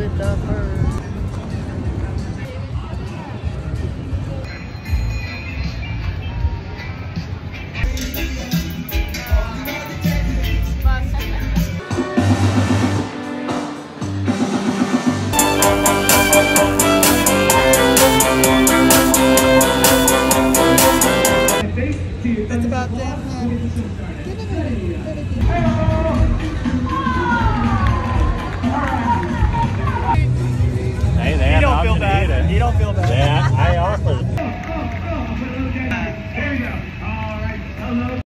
would. That's about that. all feel bad. Yeah, I offered.